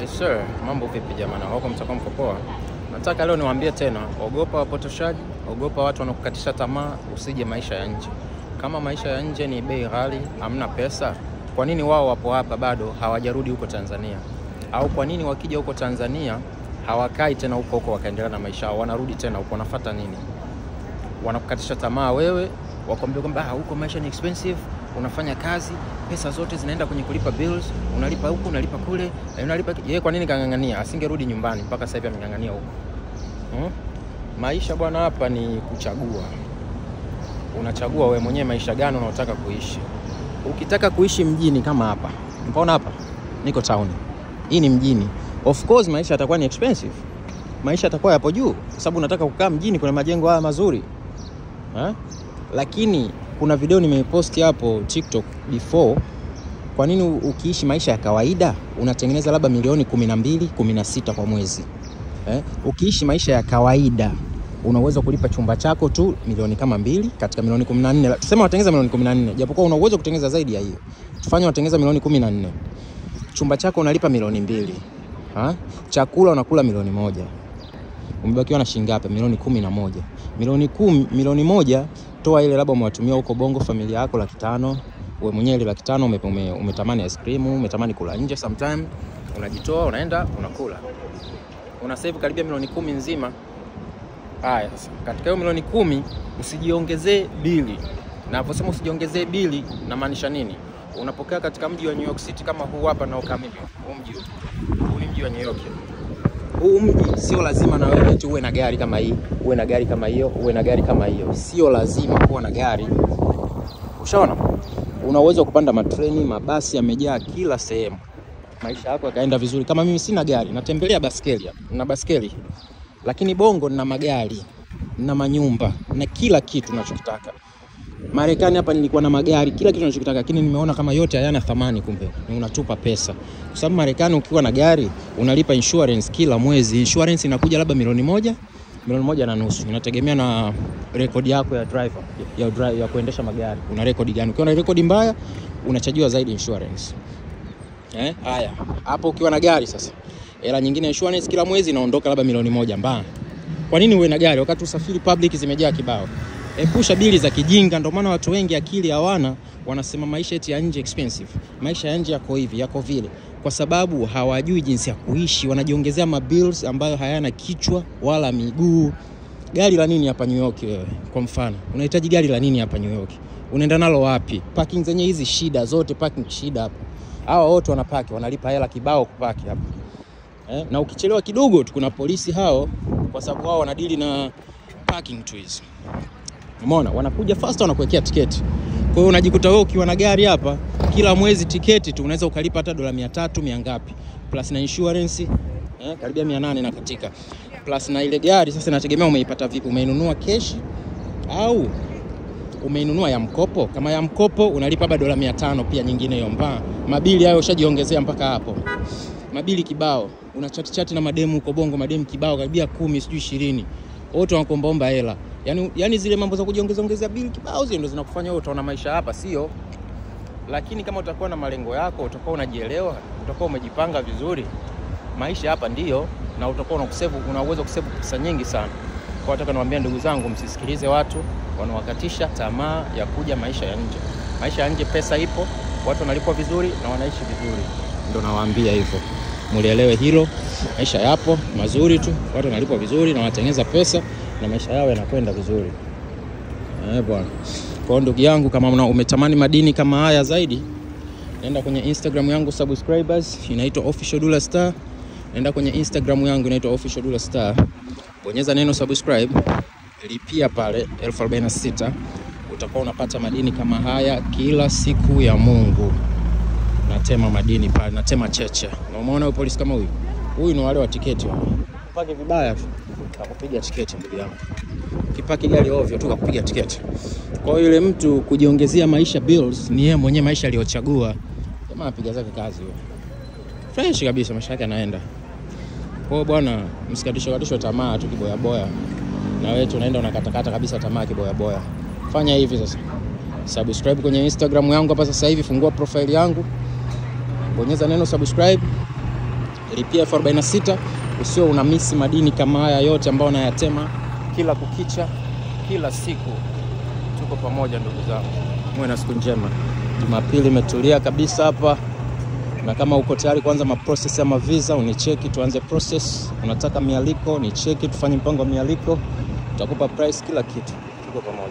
Yes sir, mambo vipi jamani? Wako mtakuwa mko poa? Nataka leo niwaambie tena, ogopa wapotoshaji, ogopa watu wanakukatisha tamaa, usije maisha ya nje. Kama maisha ya nje ni bei ghali, hamna pesa, kwa nini wao wapo hapa bado hawajarudi huko Tanzania? Au kwa nini wakija huko Tanzania hawakai tena huko huko wakaendelea na maisha yao, wanarudi tena huko, wanafuata nini? Wanakukatisha tamaa wewe, wakwambia kwamba ah, huko maisha ni expensive, unafanya kazi, pesa zote zinaenda kwenye kulipa bills, unalipa huku, unalipa kule, unalipa yeye. Kwa nini kang'ang'ania? Asingerudi nyumbani, mpaka sasa hivi ameng'ang'ania huko. Hmm? Maisha bwana, hapa ni kuchagua. Unachagua wewe mwenyewe maisha gani unaotaka kuishi. Ukitaka kuishi mjini kama hapa, mpaona hapa niko town, hii ni mjini, of course maisha yatakuwa ni expensive, maisha yatakuwa yapo juu, kwa sababu unataka kukaa mjini, kuna majengo haya mazuri ha? Lakini kuna video nimeiposti hapo TikTok before. Kwa nini ukiishi maisha ya kawaida unatengeneza labda milioni 12, 16 kwa mwezi eh? Ukiishi maisha ya kawaida una uwezo kulipa chumba chako tu milioni kama mbili katika milioni 14. Tuseme watengeneza milioni 14, japokuwa una uwezo kutengeneza zaidi ya hiyo. Tufanye watengeneza milioni 14. Chumba chako unalipa milioni mbili. Ha? Chakula unakula milioni moja. Umebakiwa na shilingi ngapi? Milioni kumi na moja. Milioni kumi, milioni moja toa ile labda umewatumia huko Bongo familia yako laki tano. Wewe mwenyewe ile laki tano ume, ume, umetamani ice cream, umetamani kula nje sometime, unajitoa unaenda unakula. Una save karibia milioni kumi nzima. Haya katika hiyo milioni kumi usijiongezee bili. Na naposema usijiongezee bili namaanisha nini? Unapokea katika mji wa New York City kama huu hapa na kama. Huu mji. Huu ni mji wa New York. Huu mji sio lazima na wewe eti uwe na gari kama hii, uwe na gari kama hiyo, uwe na gari kama hiyo. Sio lazima kuwa na gari. Ushaona? Una uwezo wa kupanda matreni, mabasi yamejaa kila sehemu. Maisha yako yakaenda vizuri. Kama mimi sina gari, natembelea baskeli na baskeli. Lakini Bongo nina magari, nina manyumba, na kila kitu ninachotaka. Marekani hapa nilikuwa na magari, kila kitu ninachotaka, lakini nimeona kama yote hayana thamani, kumbe ni unatupa pesa. Kwa sababu Marekani ukiwa na gari unalipa insurance kila mwezi. Insurance inakuja labda milioni moja, milioni moja na nusu. Inategemea na rekodi yako ya driver, ya, drive, ya kuendesha magari. Una rekodi gani? Ukiwa na rekodi mbaya unachajiwa zaidi insurance. Eh, haya. Hapo ukiwa na gari sasa. Hela nyingine insurance kila mwezi inaondoka labda milioni moja mbaya. Kwa nini uwe na gari wakati usafiri public zimejaa kibao? Epusha bili za kijinga. Ndio maana watu wengi akili hawana, wanasema maisha eti ya nje expensive, maisha ya nje yako hivi yako vile, kwa sababu hawajui jinsi ya kuishi. Wanajiongezea mabills ambayo hayana kichwa wala miguu. Gari la nini hapa New York wewe? Kwa mfano, unahitaji gari la nini hapa New York? Unaenda nalo wapi? Parking zenye hizi shida zote, parking shida hapa. Hawa wote wanapaki, wanalipa hela kibao kupaki hapa eh? Na ukichelewa kidogo tu kuna polisi hao, kwa sababu wao wanadili na parking tu hizi Umeona, wanakuja fast, wanakuwekea tiketi. Kwa hiyo unajikuta wewe ukiwa na gari hapa, kila mwezi tiketi tu unaweza ukalipa hata dola 300 mia ngapi, plus na insurance eh, karibia 800 na katika, plus na ile gari. Sasa inategemea umeipata vipi, umeinunua cash au umeinunua ya mkopo. Kama ya mkopo unalipa baba dola 500 pia nyingine hiyo, mbaa mabili hayo ushajiongezea mpaka hapo, mabili kibao. Una chati chati na mademu huko Bongo, mademu kibao karibia kumi sijui ishirini, wote wanakuombaomba hela Yani, yani zile mambo za kujiongeza ongeza bili kibao zile ndo zinakufanya wewe utaona maisha hapa sio. Lakini kama utakuwa na malengo yako, utakuwa unajielewa, utakuwa umejipanga vizuri, maisha hapa ndio, na utakuwa unakusevu, una uwezo kusevu pesa nyingi sana. Kwa nataka ndugu zangu, msisikilize watu wanawakatisha tamaa ya kuja maisha ya nje. Maisha ya nje pesa ipo, watu wanalipwa vizuri na wanaishi vizuri, ndo nawaambia hivyo, mulielewe hilo. Maisha yapo mazuri tu, watu wanalipwa vizuri na wanatengeneza pesa na maisha yao yanakwenda vizuri eh bwana. Kwa ndugu yangu, kama una umetamani madini kama haya zaidi, nenda kwenye Instagram yangu subscribers, inaitwa Official Dula Star. Nenda kwenye Instagram yangu inaitwa Official Dula Star, bonyeza neno subscribe, lipia pale elfu arobaini na sita utakuwa unapata madini kama haya kila siku ya Mungu. Natema madini pale, natema cheche. Na umeona huyo polisi kama huyu, huyu ni wale wa tiketi pake vibaya kakupiga tiketi ndugu yangu, kipaki gari ovyo tu kakupiga tiketi. Kwa hiyo yule mtu kujiongezea maisha bills ni yeye mwenyewe maisha aliyochagua. Jamaa anapiga zake kazi huyo, fresh kabisa, maisha yake yanaenda. Kwa hiyo bwana, msikatisho katisho tamaa tu kiboya boya, na wewe tunaenda unakatakata kabisa tamaa kiboya boya. Fanya hivi sasa, subscribe kwenye Instagram yangu hapa sasa hivi, fungua profile yangu, bonyeza neno subscribe lipia elfu arobaini na sita usio una misi madini kama haya yote ambayo nayatema kila kukicha, kila siku. Tuko pamoja ndugu zangu, muwe na siku njema. Jumapili imetulia kabisa hapa, na kama uko tayari kuanza maprocess ya mavisa unicheki, tuanze process. Unataka mialiko nicheki, tufanye mpango wa mialiko, tutakupa price, kila kitu. Tuko pamoja.